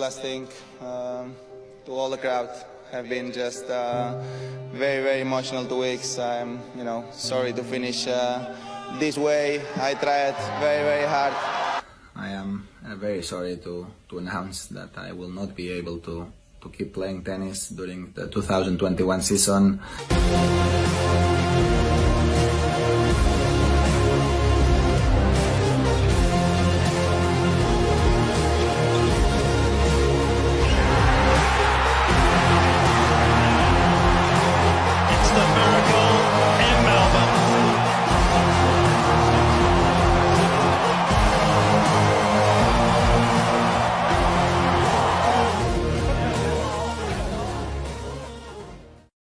last thing um, to all the crowd have been just uh, very very emotional two weeks. I'm you know sorry to finish uh, this way. I tried very very hard. I am uh, very sorry to, to announce that I will not be able to, to keep playing tennis during the 2021 season.